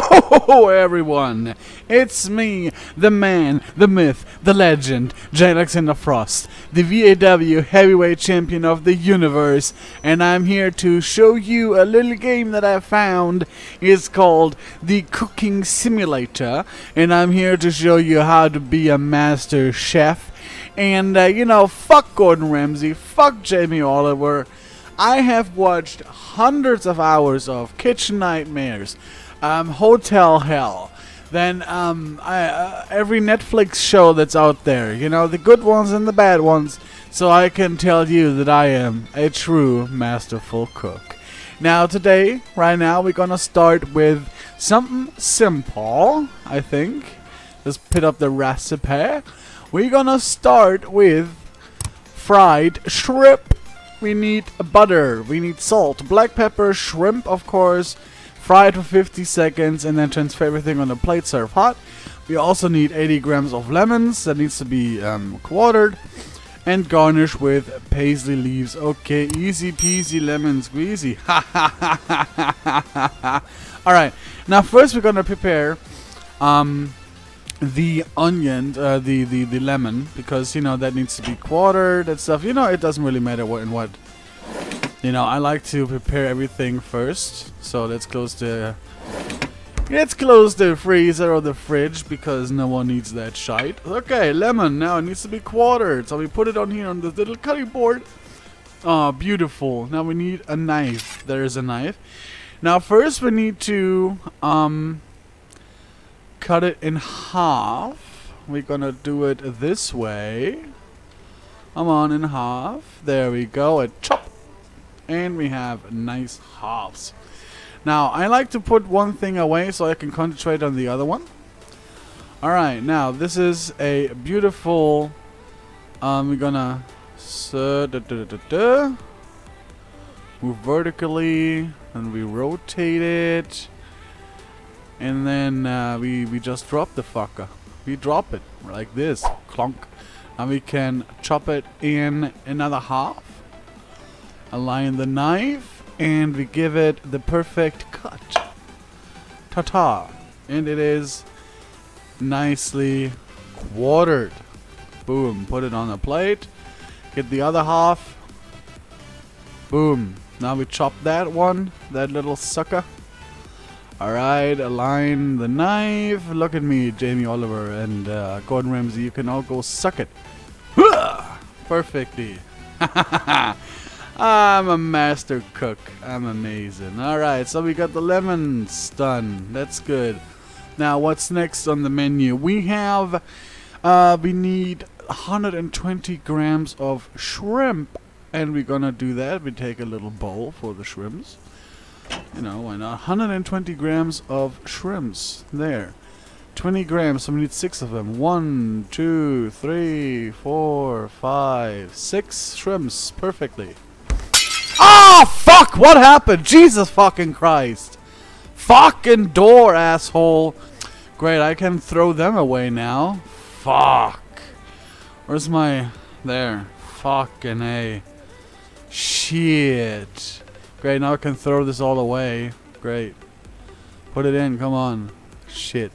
Hello, everyone! It's me, the man, the myth, the legend, J. Alexander Frost, the VAW heavyweight champion of the universe, and I'm here to show you a little game that I found. It's called the Cooking Simulator, and I'm here to show you how to be a master chef. And, uh, you know, fuck Gordon Ramsay, fuck Jamie Oliver. I have watched hundreds of hours of Kitchen Nightmares, um, Hotel Hell, then um, I, uh, every Netflix show that's out there, you know, the good ones and the bad ones, so I can tell you that I am a true masterful cook. Now, today, right now, we're gonna start with something simple, I think. Let's put up the recipe. We're gonna start with fried shrimp we need butter, we need salt, black pepper, shrimp of course, fry it for 50 seconds and then transfer everything on a plate, serve hot. We also need 80 grams of lemons that needs to be um, quartered and garnish with parsley leaves. Okay, easy peasy lemon squeezy. Alright, now first we're gonna prepare um, the onion, uh, the, the the lemon, because you know that needs to be quartered and stuff. You know, it doesn't really matter what and what. You know, I like to prepare everything first. So let's close the let's close the freezer or the fridge because no one needs that shite. Okay, lemon now it needs to be quartered. So we put it on here on this little cutting board. Oh, beautiful. Now we need a knife. There is a knife. Now first we need to um cut it in half. We're gonna do it this way. Come on, in half. There we go. A chop. And we have nice halves. Now, I like to put one thing away so I can concentrate on the other one. Alright, now this is a beautiful... Um, we're gonna... Move vertically, and we rotate it. And then uh, we, we just drop the fucker. We drop it like this. Clunk. And we can chop it in another half. Align the knife. And we give it the perfect cut. Ta-ta. And it is nicely quartered. Boom. Put it on a plate. Get the other half. Boom. Now we chop that one. That little sucker. Alright, align the knife. Look at me, Jamie Oliver and uh, Gordon Ramsay. You can all go suck it. Perfectly. I'm a master cook. I'm amazing. Alright, so we got the lemons done. That's good. Now, what's next on the menu? We have, uh, we need 120 grams of shrimp. And we're gonna do that. We take a little bowl for the shrimps. You know, why not? 120 grams of shrimps. There. 20 grams, so we need six of them. One, two, three, four, five, six shrimps. Perfectly. Oh, fuck! What happened? Jesus fucking Christ. Fucking door, asshole. Great, I can throw them away now. Fuck. Where's my... There. Fucking A. Shit. Great, now I can throw this all away. Great. Put it in, come on. Shit.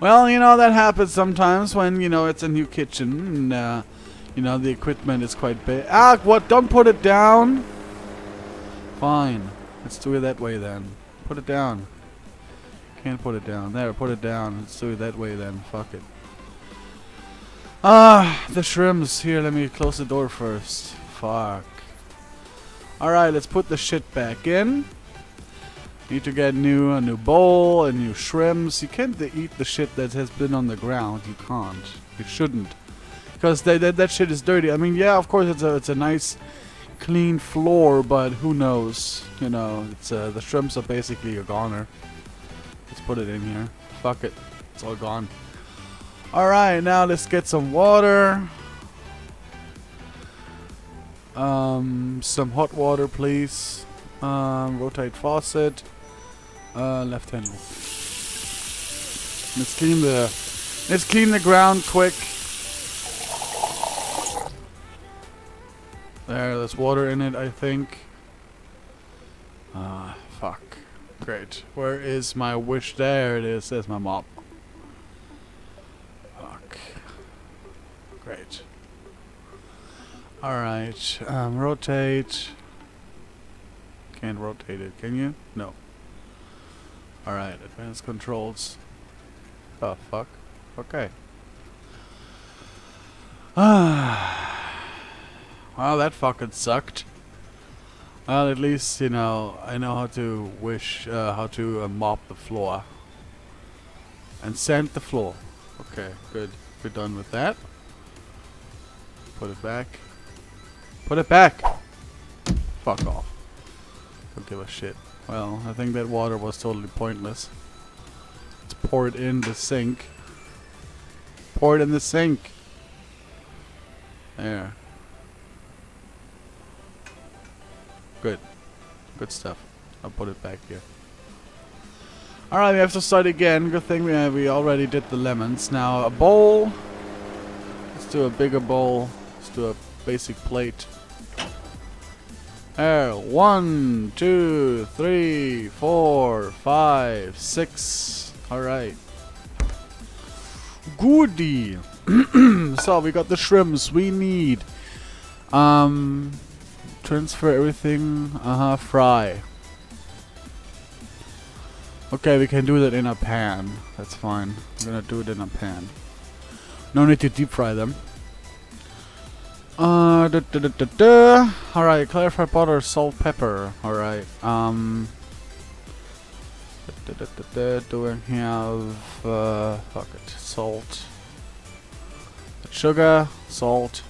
Well, you know, that happens sometimes when, you know, it's a new kitchen and, uh, you know, the equipment is quite big. Ah, what? Don't put it down? Fine. Let's do it that way then. Put it down. Can't put it down. There, put it down. Let's do it that way then. Fuck it. Ah, the shrimps. Here, let me close the door first. Fuck. Alright, let's put the shit back in. Need to get new a new bowl and new shrimps. You can't eat the shit that has been on the ground. You can't. You shouldn't. Because that, that, that shit is dirty. I mean, yeah, of course it's a, it's a nice clean floor, but who knows? You know, it's uh, the shrimps are basically a goner. Let's put it in here. Fuck it. It's all gone. Alright, now let's get some water. Um, some hot water, please. Um, rotate faucet. Uh, left hand. Let's clean the. Let's clean the ground quick. There, there's water in it, I think. Ah, fuck. Great. Where is my wish? There it is. There's my mop. Fuck. Great. Alright. Um, rotate. Can't rotate it, can you? No. Alright, advanced controls. Oh, fuck. Okay. Ah. Well, that fucking sucked. Well, at least, you know, I know how to wish, uh, how to uh, mop the floor. And sand the floor. Okay, good. We're done with that. Put it back. Put it back! Fuck off. Don't give a shit. Well, I think that water was totally pointless. Let's pour it in the sink. Pour it in the sink. There. Good. Good stuff. I'll put it back here. Alright, we have to start again. Good thing we, uh, we already did the lemons. Now, a bowl. Let's do a bigger bowl. Let's do a basic plate. There. One, two, three, four, five, six. Alright. Goody. so, we got the shrimps we need. Um, transfer everything. Uh-huh, fry. Okay, we can do that in a pan. That's fine. I'm gonna do it in a pan. No need to deep fry them. Uh, da, da, da, da, da. Alright, clarified butter, salt, pepper. Alright, um... Da, da, da, da, do we have... Uh, fuck it. Salt. Sugar, salt.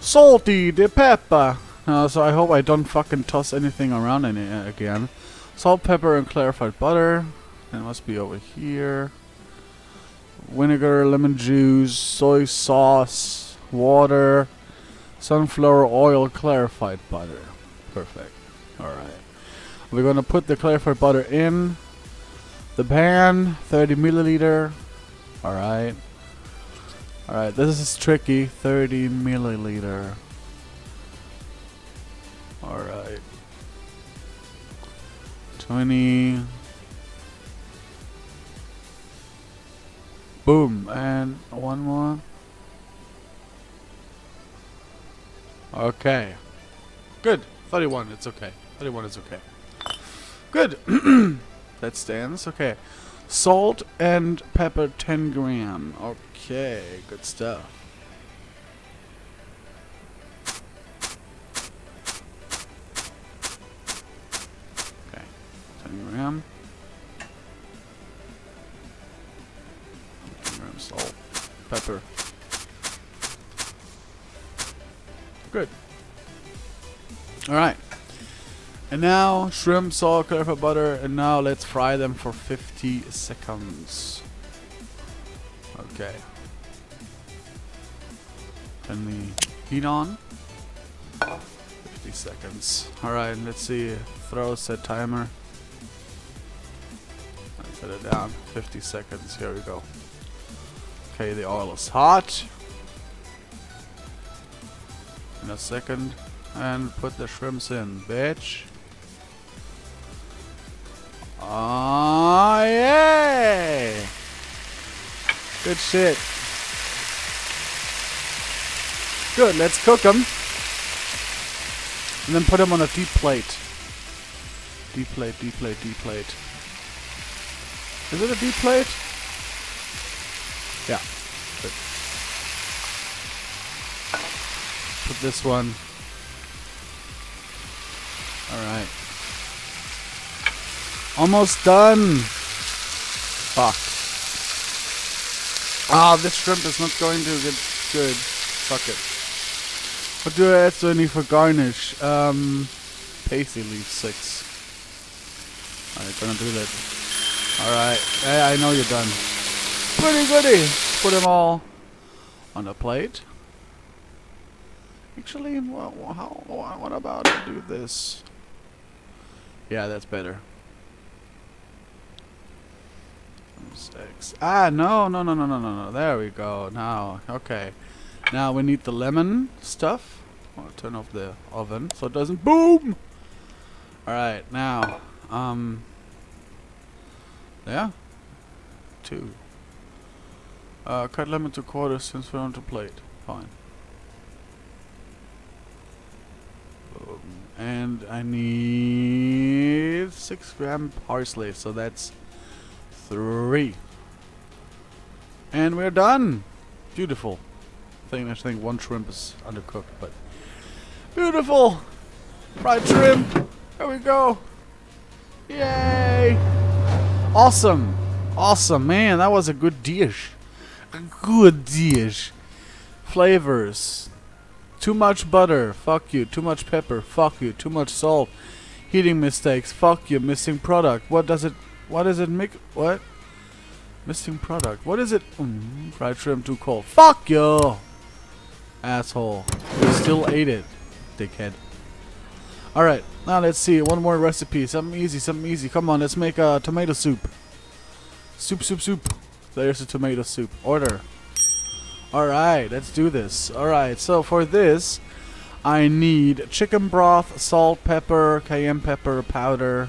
Salty, the pepper. Uh, so I hope I don't fucking toss anything around any uh, again. Salt, pepper, and clarified butter. It must be over here. Vinegar, lemon juice, soy sauce, water, sunflower oil, clarified butter. Perfect. Alright. We're gonna put the clarified butter in the pan, 30 milliliter. Alright. Alright, this is tricky. 30 milliliter. Alright. 20. Boom. And one more. Okay. Good. 31. It's okay. 31 is okay. Good. that stands. Okay. Salt and pepper 10 gram. Okay. Good stuff. Okay. 10 gram. 10 gram salt. Pepper. Good. Alright. And now shrimp, salt, clarified butter, and now let's fry them for 50 seconds. Okay. Turn the heat on. 50 seconds. Alright, let's see. Throw set timer. Let's set it down. 50 seconds. Here we go. Okay, the oil is hot. In a second. And put the shrimps in, bitch. Ah, oh, yay! Good shit. Good, let's cook them. And then put them on a deep plate. Deep plate, deep plate, deep plate. Is it a deep plate? Yeah. Good. Put this one. Alright. Almost done. Fuck. Ah, this shrimp is not going to get good. Fuck it. What do I add to any for garnish? Um, parsley leaf 6. Alright, gonna do that. Alright, hey, I know you're done. Pretty goody! Put them all on a plate. Actually, well, how, what about I do this? Yeah, that's better. Six. Ah, no, no, no, no, no, no, no. There we go. Now, okay. Now we need the lemon stuff. I'll turn off the oven so it doesn't boom. All right, now, um, yeah, two. Uh, cut lemon to quarters since we're on the plate. Fine. Boom. And I need six gram parsley, so that's three. And we're done. Beautiful. I think I think one shrimp is undercooked, but beautiful. Fried shrimp. There we go. Yay! Awesome. Awesome, man. That was a good dish. A good dish. Flavors. Too much butter. Fuck you. Too much pepper. Fuck you. Too much salt. Heating mistakes. Fuck you. Missing product. What does it... What does it make... What? Missing product. What is it? Mm, fried shrimp too cold. Fuck you! Asshole. You still ate it. Dickhead. Alright. Now let's see. One more recipe. Something easy. Something easy. Come on. Let's make a tomato soup. Soup, soup, soup. There's a tomato soup. Order. Alright, let's do this. Alright, so for this, I need chicken broth, salt, pepper, cayenne pepper powder,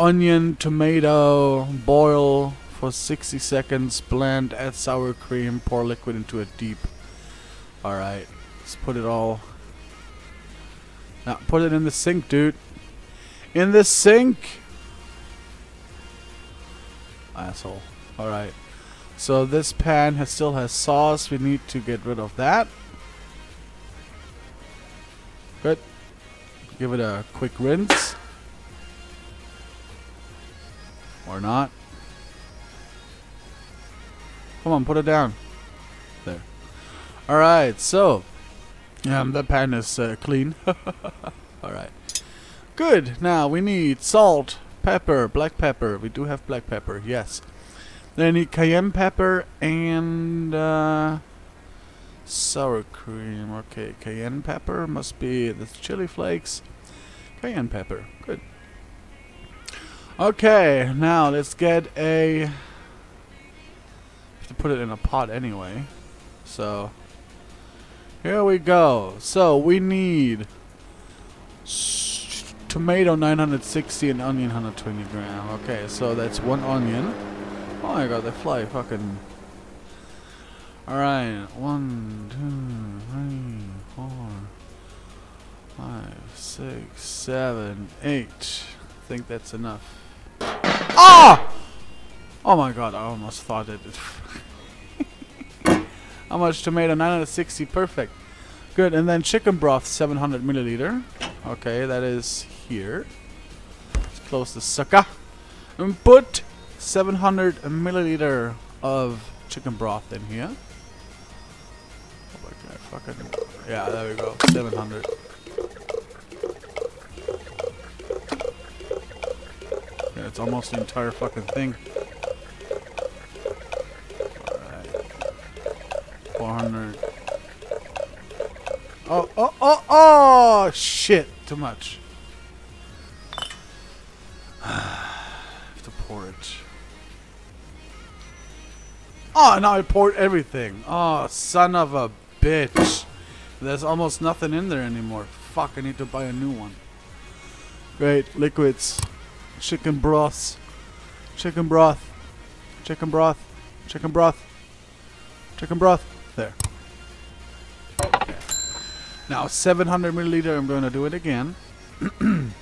onion, tomato, boil for 60 seconds, blend, add sour cream, pour liquid into a deep. Alright, let's put it all. Now, put it in the sink, dude. In the sink! Asshole. Alright. So this pan has still has sauce. We need to get rid of that. Good. Give it a quick rinse. Or not. Come on, put it down. There. Alright, so. Um, the pan is uh, clean. Alright. Good. Now we need salt, pepper, black pepper. We do have black pepper, yes. Then I need cayenne pepper and uh, sour cream. Okay, cayenne pepper must be the chili flakes. Cayenne pepper, good. Okay, now let's get a. Have to put it in a pot anyway. So here we go. So we need tomato 960 and onion 120 gram. Okay, so that's one onion. Oh my god, they fly fucking. Alright, one, two, three, four, five, six, seven, eight. I think that's enough. Ah! Oh my god, I almost thought it. How much tomato? 960, perfect. Good, and then chicken broth, 700 milliliter. Okay, that is here. Let's close the sucker. And put 700 milliliter of chicken broth in here. Oh my god, fucking. Yeah, there we go. 700. Yeah, it's almost the entire fucking thing. Alright. 400. Oh, oh, oh, oh! Shit! Too much. have to pour it. Oh, now I poured everything. Oh, son of a bitch. There's almost nothing in there anymore. Fuck, I need to buy a new one. Great, liquids. Chicken broths. Chicken broth. Chicken broth. Chicken broth. Chicken broth. There. Now, 700 milliliter, I'm going to do it again. Hope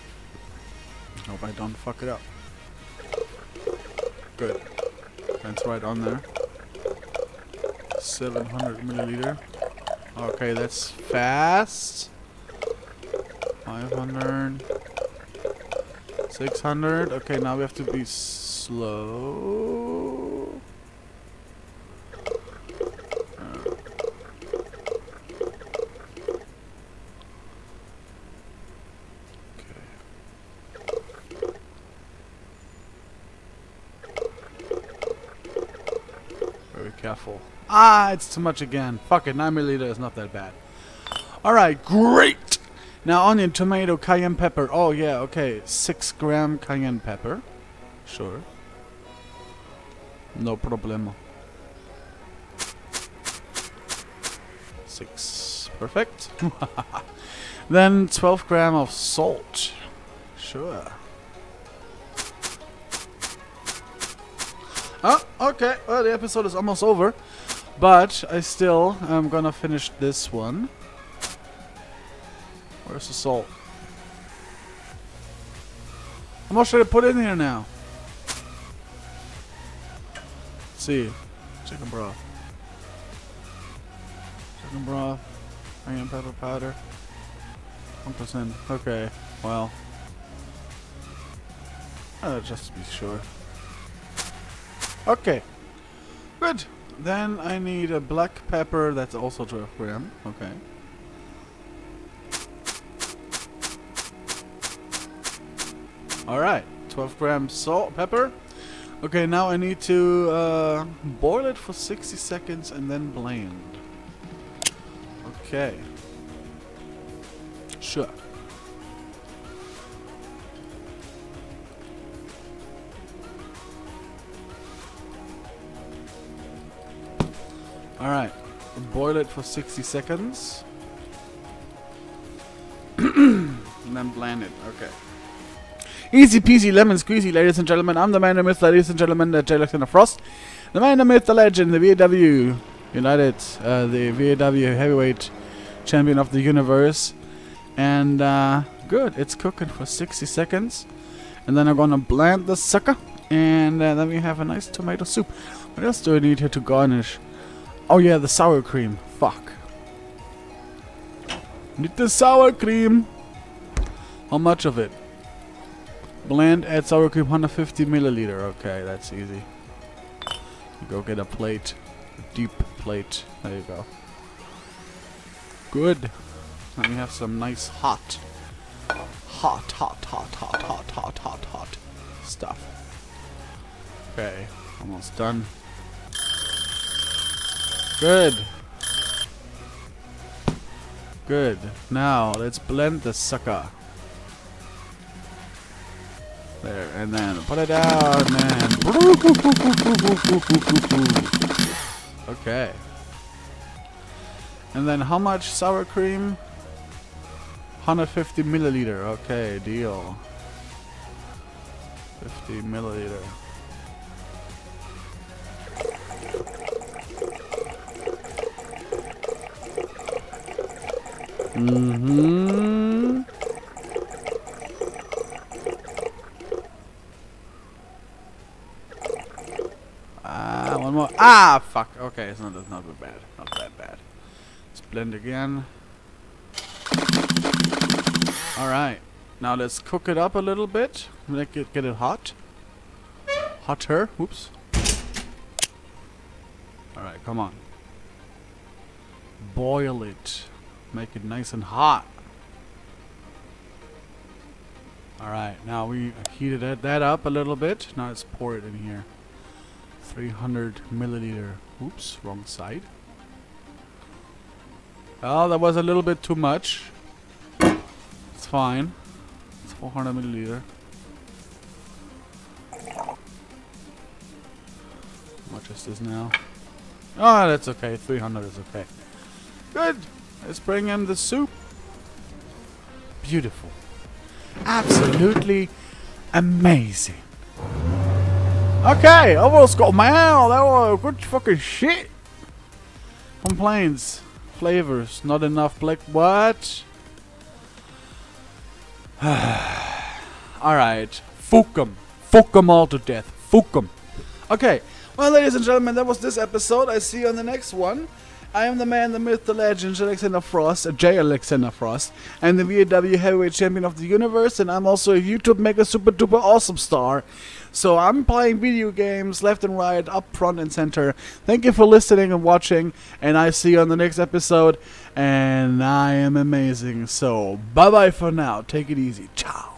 I don't fuck it up. Good. That's right on there. 700 milliliter. Okay, that's fast. 500. 600. Okay, now we have to be slow. Uh. Very careful. Ah, it's too much again. Fuck it, 9 milliliter is not that bad. Alright, great! Now onion, tomato, cayenne pepper. Oh yeah, okay. 6 gram cayenne pepper. Sure. No problemo. 6 Perfect. then 12 gram of salt. Sure. Oh, okay. Well, the episode is almost over. But I still am gonna finish this one. Where's the salt? How much should I put in here now? Let's see. Chicken broth. Chicken broth. Cayenne pepper powder. 1%. Okay. Well. Uh, just to be sure. Okay. Good. Then I need a black pepper that's also 12 gram. Okay. Alright. 12 gram salt, pepper. Okay, now I need to uh, boil it for 60 seconds and then blend. Okay. Sure. Alright. Boil it for 60 seconds. and then blend it. Okay. Easy peasy lemon squeezy, ladies and gentlemen. I'm the man, the myth, ladies and gentlemen, the J. Alexander Frost. The man, the myth, the legend, the VAW United, uh, the VAW heavyweight champion of the universe. And uh, good, it's cooking for 60 seconds. And then I'm gonna blend the sucker. And uh, then we have a nice tomato soup. What else do I need here to garnish? Oh yeah, the sour cream. Fuck. Need the sour cream. How much of it? Blend add sour cream 150 milliliter. Okay, that's easy. You go get a plate. A deep plate. There you go. Good. Let me have some nice hot. Hot, hot, hot, hot, hot, hot, hot, hot stuff. Okay, almost done. Good. Good. Now, let's blend the sucker. There, and then put it down, man. Okay. And then how much sour cream? 150 milliliter. Okay, deal. 50 milliliter. Mm-hmm. Ah, fuck. Okay, it's not, it's not that bad. Not that bad. Let's blend again. Alright. Now let's cook it up a little bit. Make it get it hot. Hotter. Whoops. Alright, come on. Boil it. Make it nice and hot. Alright, now we heated that up a little bit. Now let's pour it in here. 300 milliliter. Oops, wrong side. Oh, that was a little bit too much. It's fine. It's 400 milliliter. How much is this now? Oh, that's okay. 300 is okay. Good. Let's bring in the soup. Beautiful. Absolutely amazing. Okay, overall score. Man, that was good fucking shit. Complaints. Flavors. Not enough black. What? Alright. Fuck them. Fuck them all to death. Fuck them. Okay. Well, ladies and gentlemen, that was this episode. I see you on the next one. I am the man, the myth, the legend, Alexander Frost, J. Alexander Frost, and the VAW Heavyweight Champion of the Universe, and I'm also a YouTube Mega Super Duper Awesome Star. So I'm playing video games left and right, up front and center. Thank you for listening and watching, and I see you on the next episode, and I am amazing. So bye bye for now. Take it easy. Ciao.